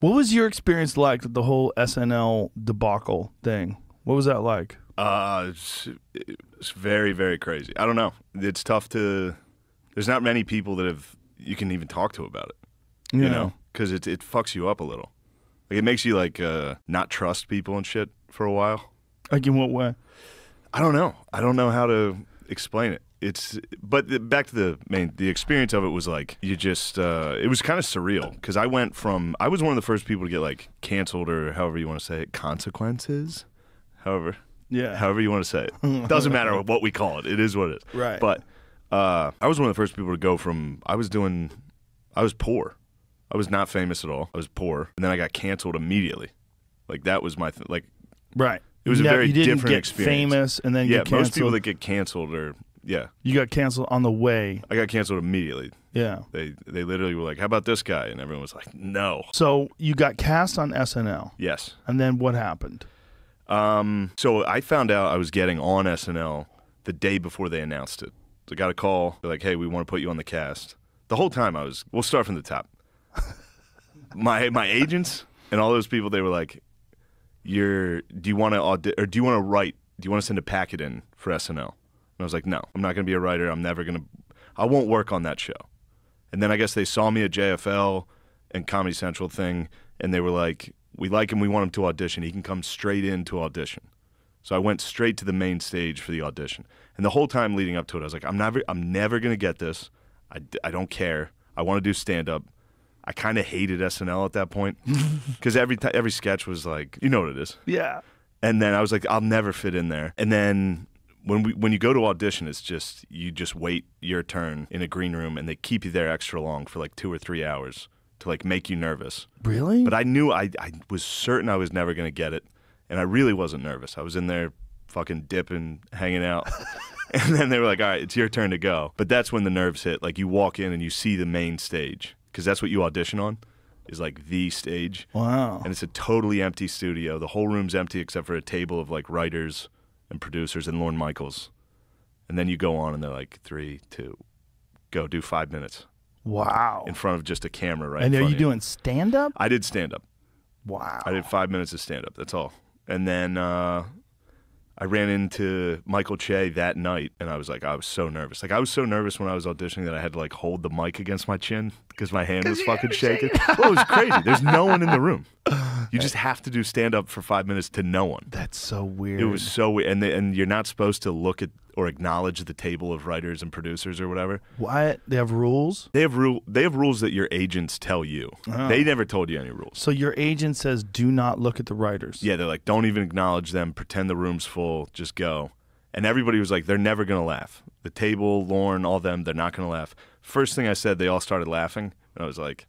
What was your experience like with the whole SNL debacle thing? What was that like? Uh, it's, it's very, very crazy. I don't know. It's tough to. There's not many people that have you can even talk to about it. You Yeah. know, because it it fucks you up a little. Like it makes you like uh, not trust people and shit for a while. Like in what way? I don't know. I don't know how to explain it. It's but the, back to the main. The experience of it was like you just. Uh, it was kind of surreal because I went from. I was one of the first people to get like canceled or however you want to say it. Consequences. However, Yeah. however you want to say it. Doesn't matter what we call it. It is what it is. Right. But uh, I was one of the first people to go from. I was doing. I was poor. I was not famous at all. I was poor, and then I got canceled immediately. Like that was my th- like. Right. It was a You very you didn't different get experience. famous and then yeah, get canceled. most people that get canceled are yeah. you got canceled on the way. I got canceled immediately. Yeah. They they literally were like, "How about this guy?" And everyone was like, "No." So you got cast on SNL, Yes. and then what happened? Um. So I found out I was getting on SNL the day before they announced it. So I got a call. They're like, "Hey, we want to put you on the cast." The whole time I was. We'll start from the top. my my agents and all those people. They were like, "You're. Do you want to audi- or do you want to write? Do you want to send a packet in for SNL?" And I was like, "No, I'm not going to be a writer. I'm never going to. I won't work on that show." And then I guess they saw me at JFL and Comedy Central thing, and they were like, "We like him. We want him to audition. He can come straight in to audition." So I went straight to the main stage for the audition. And the whole time leading up to it, I was like, "I'm never, I'm never gonna get this. I, I don't care. I want to do stand up." I kind of hated SNL at that point because every every sketch was like, you know what it is. Yeah. And then I was like, I'll never fit in there. And then when we when you go to audition, it's just you just wait your turn in a green room, and they keep you there extra long for like two or three hours to like make you nervous. Really? But I knew I I was certain I was never gonna get it, and I really wasn't nervous. I was in there fucking dipping, hanging out. And then they were like, "All right, it's your turn to go." But that's when the nerves hit. Like you walk in and you see the main stage because that's what you audition on, is like the stage wow. and it's a totally empty studio. The whole room's empty except for a table of like writers and producers and Lorne Michaels. And then you go on and they're like three, two, go do five minutes Wow. in front of just a camera right. And are you doing stand up? I did stand up. Wow. I did five minutes of stand up. That's all. And then uh, I ran into Michael Che that night, and I was like, I was so nervous. Like I was so nervous when I was auditioning that I had to like hold the mic against my chin because my hand was fucking shaking. well, it was crazy. There's no one in the room. You just have to do stand up for five minutes to no one. That's so weird. It was so weird, and they, and you're not supposed to look at or acknowledge the table of writers and producers or whatever. what? They have rules? They have rule. They have rules that your agents tell you. Oh. They never told you any rules. So your agent says do not look at the writers. Yeah, they're like, don't even acknowledge them. Pretend the room's full. Just go. And everybody was like, they're never gonna laugh. The table, Lorne, all them, they're not gonna laugh. First thing I said, they all started laughing, and I was like,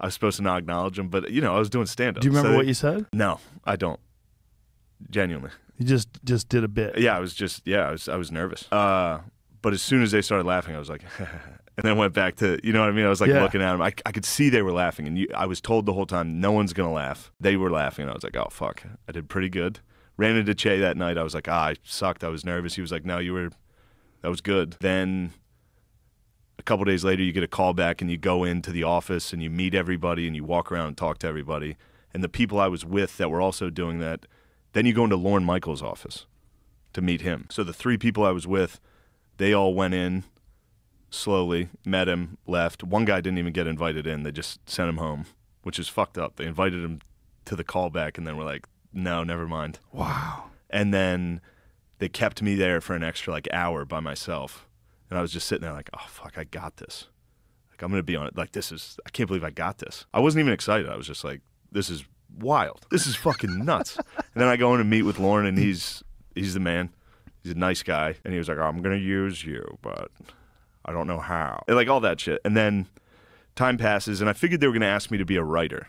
I was supposed to not acknowledge them, but you know, I was doing stand up. Do you remember what you said? No, I don't. Genuinely. You just just did a bit. Yeah, I was just yeah, I was I was nervous. Uh, but as soon as they started laughing, I was like, and then went back to you know what I mean. I was like Yeah. looking at them. I, I could see they were laughing, and you, I was told the whole time no one's gonna laugh. They were laughing, and I was like, oh fuck, I did pretty good. Ran into Che that night. I was like, ah, I sucked. I was nervous. He was like, no, you were, that was good. Then a couple days later, you get a call back, and you go into the office, and you meet everybody, and you walk around and talk to everybody. And the people I was with that were also doing that. Then you go into Lorne Michaels' office to meet him. So the three people I was with, they all went in slowly, met him, left. One guy didn't even get invited in. They just sent him home, which is fucked up. They invited him to the callback and then were like, no, never mind. Wow. And then they kept me there for an extra like hour by myself. And I was just sitting there like, oh, fuck, I got this. Like, I'm going to be on it. Like, this is, I can't believe I got this. I wasn't even excited. I was just like, this is wild. This is fucking nuts. and then I go in and meet with Lorne, and he's, he's the man. He's a nice guy. And he was like, I'm going to use you, but I don't know how. And like all that shit. And then time passes, and I figured they were going to ask me to be a writer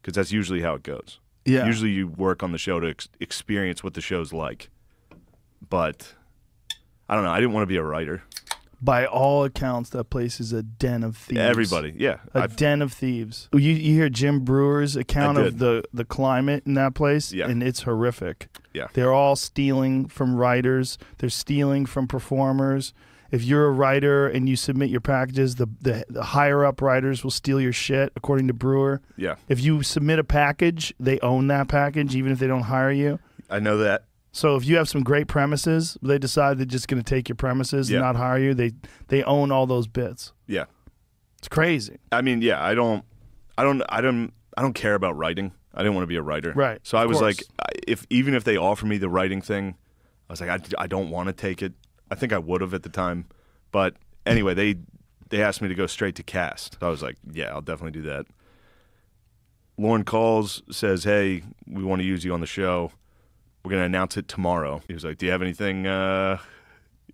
because that's usually how it goes. Yeah. Usually you work on the show to ex- experience what the show's like. But I don't know. I didn't want to be a writer. By all accounts, that place is a den of thieves. Everybody, yeah. A I've- den of thieves. You, you hear Jim Breuer's account of the, the climate in that place, Yeah. and it's horrific. Yeah. They're all stealing from writers, they're stealing from performers, if you're a writer and you submit your packages, the, the the higher up writers will steal your shit, according to Brewer. Yeah, If you submit a package, they own that package, even if they don't hire you. I know that. So if you have some great premises, they decide they're just going to take your premises Yeah. and not hire you. They they own all those bits. Yeah, It's crazy. I mean, yeah, I don't, I don't, I don't, I don't care about writing. I didn't want to be a writer. Right, So I was course. like, if even if they offer me the writing thing, I was like, I, I don't want to take it. I think I would have at the time, but anyway, they they asked me to go straight to cast. So I was like, yeah, I'll definitely do that. Lorne calls, says, hey, we want to use you on the show. We're gonna announce it tomorrow. He was like, do you have anything uh,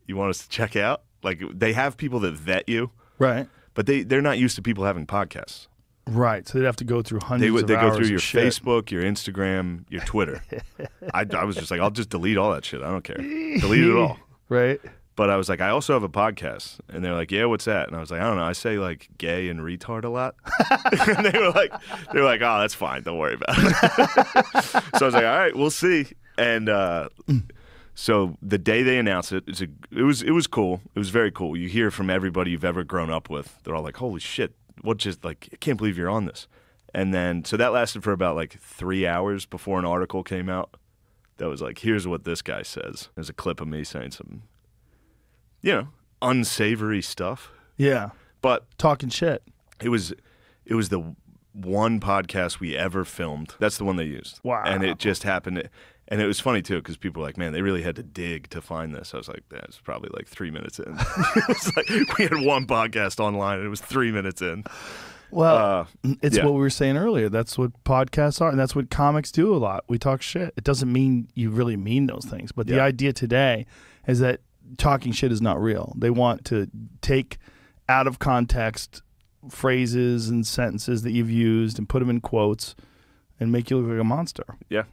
you want us to check out? Like they have people that vet you, Right. but they they're not used to people having podcasts. Right. So they'd have to go through hundreds They would they go through your. Facebook, your Instagram, your Twitter. I, I was just like, I'll just delete all that shit. I don't care. Delete it all. Right. But I was like, I also have a podcast, and they're like, Yeah, what's that? And I was like, I don't know. I say like gay and retard a lot. and they were like, they were like, Oh, that's fine. Don't worry about it. so I was like, All right, we'll see. And uh, so the day they announced it, it's a, it was it was cool. It was very cool. You hear from everybody you've ever grown up with. They're all like, "Holy shit! What just like I can't believe you're on this." And then so that lasted for about like three hours before an article came out. That was like, "Here's what this guy says." There's a clip of me saying some, you know, unsavory stuff. Yeah. But Talking shit. it was it was the one podcast we ever filmed. That's the one they used. Wow. And it just happened. And it was funny too because people were like, "Man, they really had to dig to find this." I was like, "That's probably like three minutes in." it was like we had one podcast online, and it was three minutes in. Well, Uh, it's yeah. what we were saying earlier. That's what podcasts are, and that's what comics do a lot. We talk shit. It doesn't mean you really mean those things, but the idea today is that talking shit is not real. They want to take out of context phrases and sentences that you've used and put them in quotes and make you look like a monster. yeah,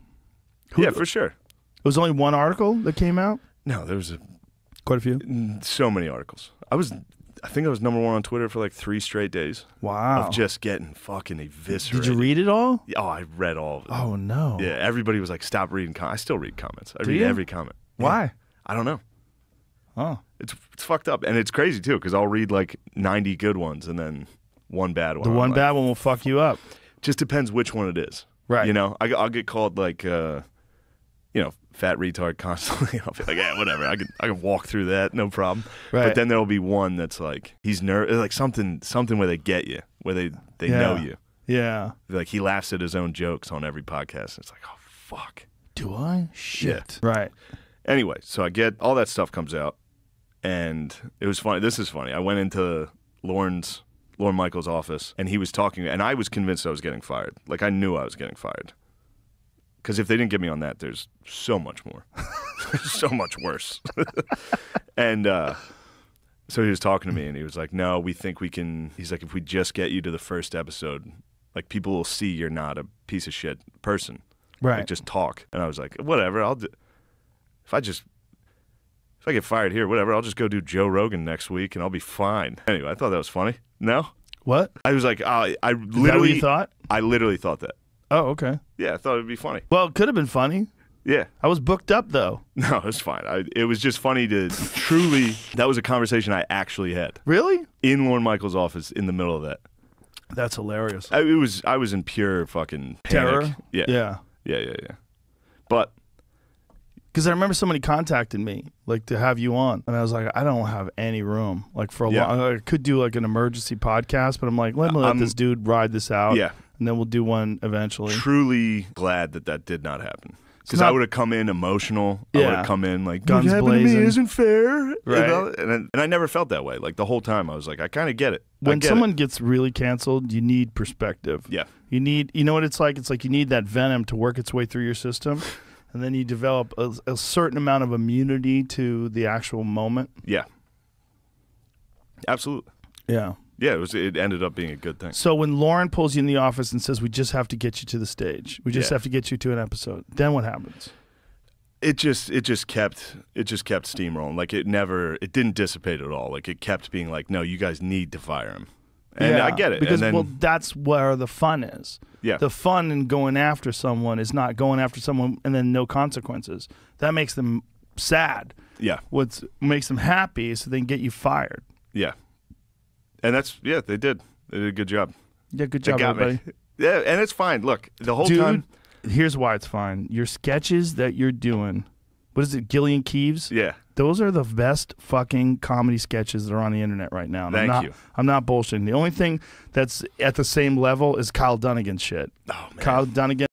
Who- yeah, for sure. It was only one article that came out. No, there was a, Quite a few. so many articles. I was, I think I was number one on Twitter for like three straight days Wow. of just getting fucking eviscerated. Did you read it all? Oh, I read all of it. Oh no. Yeah, everybody was like, "Stop reading." Com-. I still read comments. I Do read you? every comment. Yeah. Why? I don't know. Oh. It's it's fucked up, and it's crazy too because I'll read like ninety good ones and then one bad one. The one like- bad one will fuck you up. Just depends which one it is. Right. You know, I, I'll get called like, uh, you know, fat retard constantly. I'll be like, yeah, whatever. I can I can walk through that, no problem. Right. But then there'll be one that's like he's nervous, like something something where they get you, where they they know you. Yeah. Like he laughs at his own jokes on every podcast. It's like, oh fuck. Do I? Shit. Right. Anyway, so I get all that stuff comes out, and it was funny. This is funny. I went into Lorne's Lorne Michaels' office, and he was talking, and I was convinced I was getting fired. Like I knew I was getting fired. Because if they didn't get me on that, there's so much more, so much worse. and uh, so he was talking to me, and he was like, "No, we think we can." He's like, "If we just get you to the first episode, like people will see you're not a piece of shit person." Right. like just talk. And I was like, whatever, I'll do. If I just, if I get fired here, whatever, I'll just go do Joe Rogan next week and I'll be fine. Anyway, I thought that was funny. No, what? I was like, I, I Is that what literally, you thought? I literally thought that. Oh, okay. Yeah, I thought it'd be funny. Well, it could have been funny. Yeah, I was booked up though. no, it was fine. I, it was just funny to truly. That was a conversation I actually had Really? in Lorne Michaels' office in the middle of that. That's hilarious. I, it was. I was in pure fucking panic. Terror. Yeah, Yeah. yeah, yeah, yeah. But Because I remember somebody contacted me like to have you on, and I was like, I don't have any room. Like for a Yeah. long, I could do like an emergency podcast, but I'm like, let me uh, let I'm- this dude ride this out. yeah, And then we'll do one eventually. truly glad that that did not happen. Because I would have come in emotional. I would Yeah. have come in like Guns what happened to me blazing. isn't fair. Right. You know? And then- and I never felt that way. Like the whole time, I was like, I kind of get it. When get someone it. gets really canceled, you need perspective. yeah, You need, you know what it's like? It's like you need that venom to work its way through your system. And then you develop a, a certain amount of immunity to the actual moment. yeah, absolutely. Yeah. Yeah, it was. It ended up being a good thing. So when Lorne pulls you in the office and says, "We just have to get you to the stage. We just Yeah. have to get you to an episode," then what happens? It just, it just kept, it just kept steamrolling. Like it never, it didn't dissipate at all. Like it kept being like, no, you guys need to fire him. And Yeah, I get it. because and then, well, that's where the fun is. yeah, The fun in going after someone is not going after someone and then no consequences. That makes them sad. Yeah, what makes them happy so they can get you fired. yeah, and that's yeah. They did. They did a good job. Yeah, good job, everybody. me. Yeah, and it's fine. Look, the whole Dude, time. here's why it's fine. Your sketches that you're doing, what is it, Gilly and Keeves? Yeah, Those are the best fucking comedy sketches that are on the internet right now. And Thank I'm not, you. I'm not bullshitting. The only thing that's at the same level is Kyle Dunnigan shit. Oh man. Kyle Dunnigan